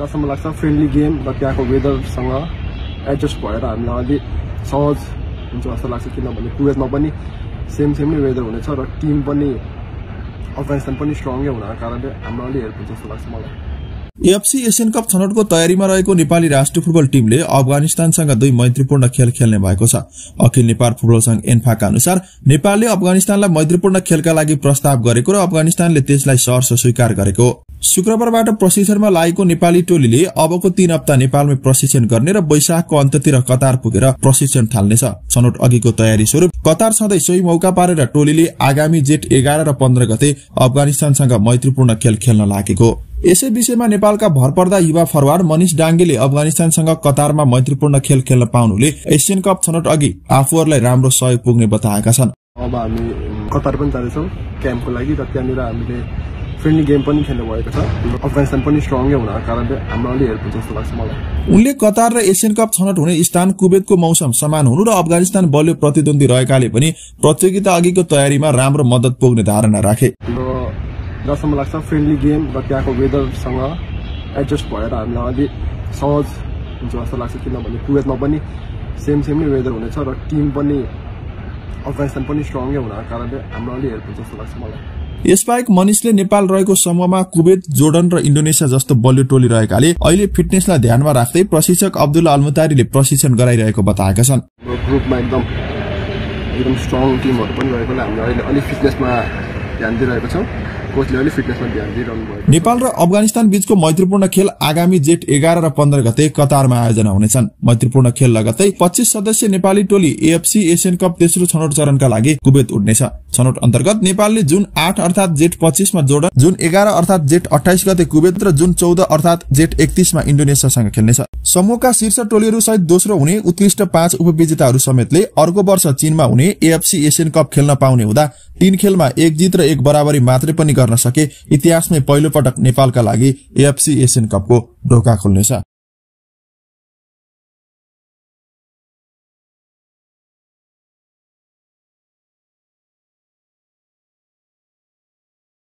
जहाँसम्म लाग्छ friendly game र त्यहाँको वेदरसँग एडजस्ट भएर हामीलाई अलिक सहज हुन्छ जस्तो लाग्छ। किनभने कुवेतमा पनि सेम सेम नै वेदर हुनेछ र टिम पनि अफगानिस्तान पनि स्ट्रङ्गै हुनाको कारणले हाम्रो अलिक हेल्प हुन्छ जस्तो लाग्छ मलाई। एफसी एसियन कप छनौटको तयारीमा रहेको नेपाली राष्ट्रिय फुटबल टिमले अफगानिस्तानसँग दुई मैत्रीपूर्ण खेल खेल्ने भएको छ। अखिल नेपाल फुटबल संघ एन्फाका अनुसार नेपालले अफगानिस्तानलाई मैत्रीपूर्ण खेलका लागि प्रस्ताव गरेको र अफगानिस्तानले त्यसलाई सहर्ष स्वीकार गरेको शुक्रबारबाट प्रशिक्षणमा लागेको नेपाली टोलीले अबको तीन हप्ता नेपालमै प्रशिक्षण गर्ने र वैशाखको अन्ततिर कतार पुगेर प्रशिक्षण थाल्नेछ। छनौट अघिको तयारी स्वरूप कतार सधैँ सोही मौका पारेर टोलीले आगामी जेठ एघार र पन्ध्र गते अफगानिस्तानसँग मैत्रीपूर्ण खेल खेल्न लागेको। यसै विषयमा नेपालका भरपर्दा युवा फरवार्ड मनिष डाङ्गेले अफगानिस्तानसँग कतारमा मैत्रीपूर्ण खेल खेल्न पाउनुले एसियन कप छनौट अघि आफूहरूलाई राम्रो सहयोग पुग्ने बताएका छन्। अब हामी कतार पनि जाँदैछौँ क्याम्पको लागि र त्यहाँनिर हामीले फ्रेन्डली गेम पनि खेल्नु भएको छ। अफगानिस्तान पनि स्ट्रङ्गै हुनाको कारणले हाम्रो अलिक हेल्प हुन्छ जस्तो लाग्छ मलाई। उनले कतार र एसियन कप छनौट हुने स्थान कुवेतको मौसम समान हुनु र अफगानिस्तान बलियो प्रतिद्वन्दी रहेकाले पनि प्रतियोगिता अघिको तयारीमा राम्रो मद्दत पुग्ने धारणा राखे। जहाँसम्म लाग्छ फ्रेन्डली गेम र त्यहाँको वेदरसँग एडजस्ट भएर हामीलाई अलिक सहज हुन्छ जस्तो लाग्छ। किनभने कुवेतमा पनि सेम सेम नै वेदर हुनेछ र टिम पनि अफगानिस्तान पनि स्ट्रङ्गै हुनाको कारणले हाम्रो अलिक हेल्प हुन्छ जस्तो लाग्छ मलाई। यसबाहेक मनिषले नेपाल रहेको समूहमा कुवेत जोर्डन र इन्डोनेसिया जस्तो बलियो टोली रहेकाले अहिले फिटनेसलाई ध्यानमा राख्दै प्रशिक्षक अब्दुल्ला अल्मुतारीले प्रशिक्षण गराइरहेको बताएका छन्। ग्रुपमा एकदम एकदम स्ट्रङ टिमहरू पनि रहेकोले हामीले अहिले अलिक फिटनेसमा ध्यान दिइरहेको छौँ। नेपाल र अफगानिस्तान बीचको मैत्रीपूर्ण खेल आगामी जेठ एघार र पन्ध्र गते कतारमा आयोजना हुनेछन्। मैत्रीपूर्ण खेल लगत्तै पच्चीस सदस्य नेपाली टोली एएफसी एसियन कप तेस्रो छनौट चरणका लागि कुवेत उड्नेछ छनौट अन्तर्गत नेपालले जुन आठ अर्थात जेठ पच्चीसमा जोर्डन जुन एघार अर्थात जेठ अठाइस गते कुवेत र जुन चौध अर्थात जेठ एकतिसमा इन्डोनेसियासँग खेल्नेछ। समूहका शीर्ष टोलीहरू सहित दोस्रो हुने उत्कृष्ट पाँच उपविजेताहरू समेतले अर्को वर्ष चीनमा हुने एएफसी एसियन कप खेल्न पाउने हुँदा तीन खेलमा एक जित र एक बराबरी मात्रै पनि गर्न सके इतिहासमै पहिलो पटक नेपालका लागि एएफसी एसियन कपको ढोका खोल्नेछ।